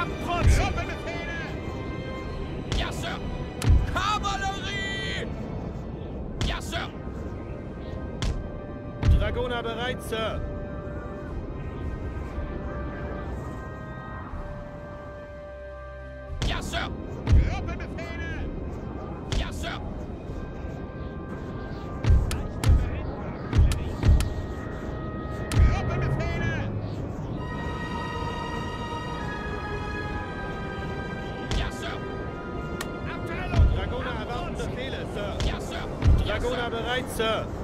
Abkürzung! Ja, Sir! Kavallerie! Ja, Sir! Dragoner bereit, Sir! bereit, Sir.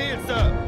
erzählst sir.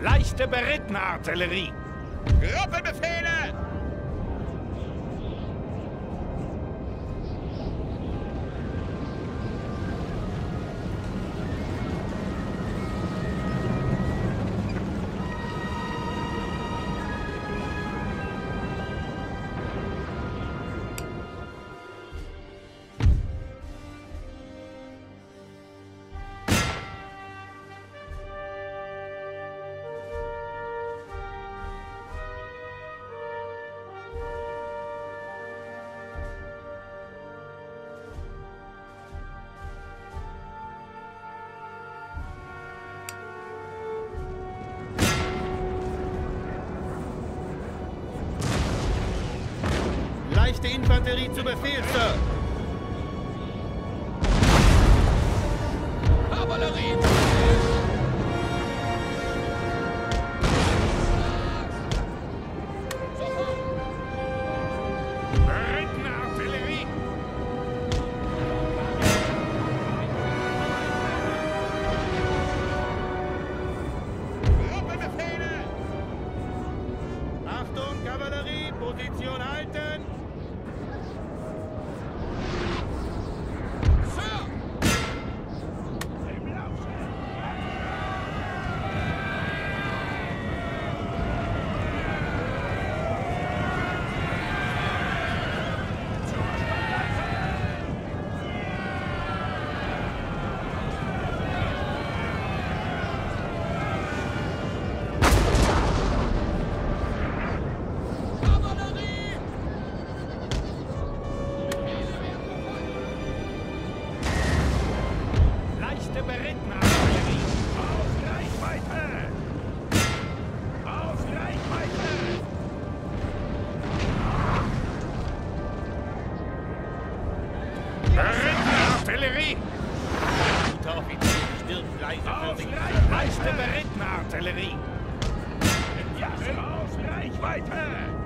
Leichte Berittener Artillerie. Gruppenbefehle! Zweite Infanterie zu Befehl, Sir. Kavallerie! Gleise fertig. Leiste beritten, Artillerie. Ja, Reichweite!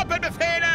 Stop interfering!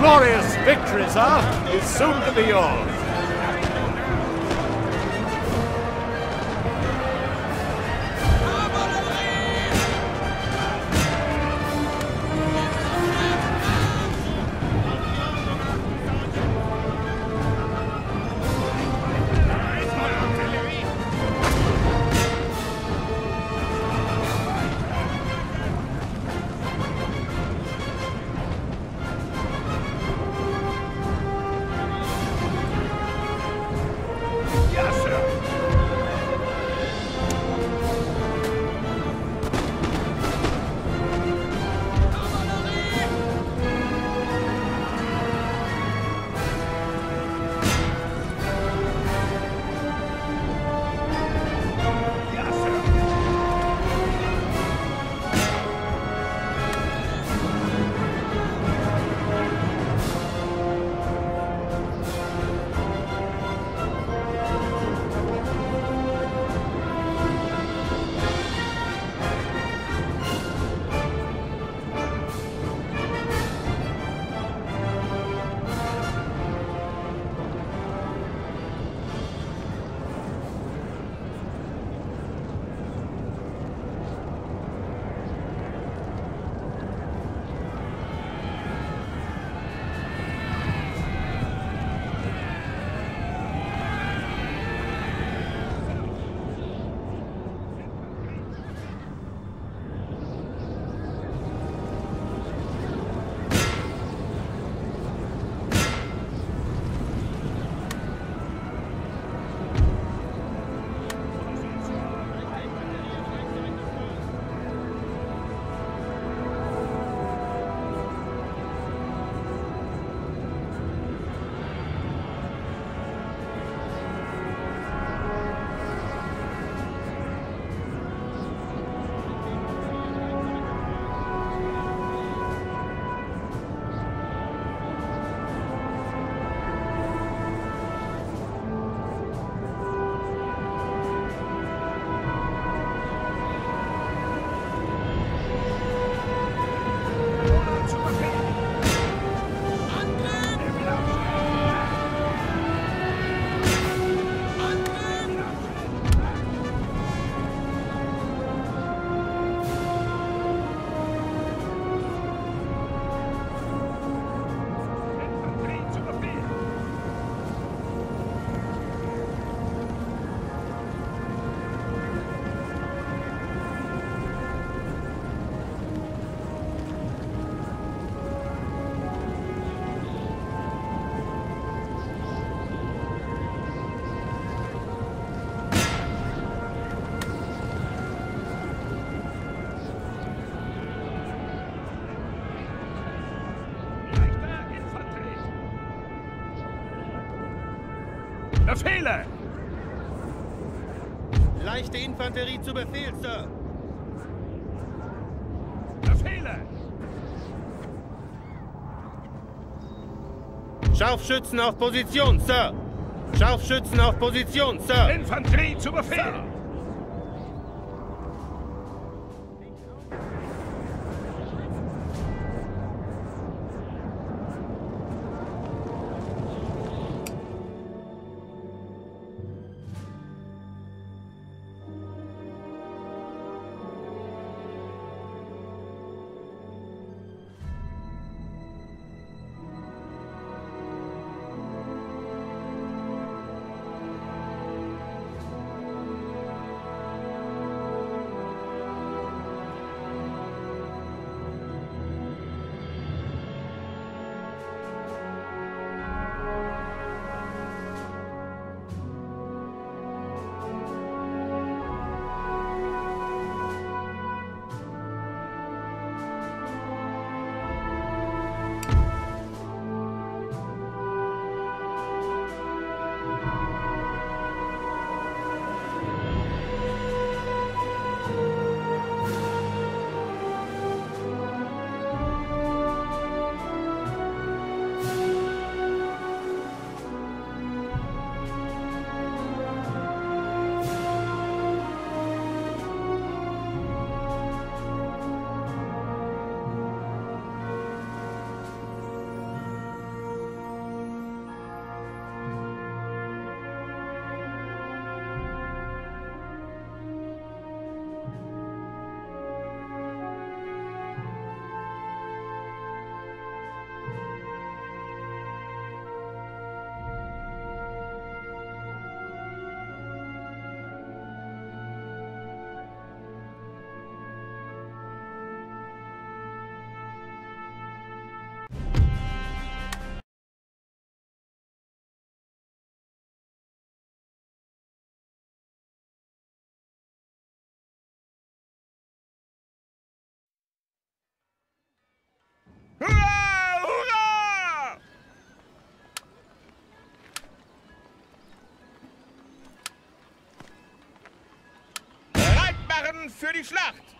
glorious victory, sir, is soon to be yours. Befehle! Leichte Infanterie zu Befehl, Sir. Befehle! Scharfschützen auf Position, Sir. Scharfschützen auf Position, Sir. Infanterie zu Befehl! Hurra! Machen für die Schlacht!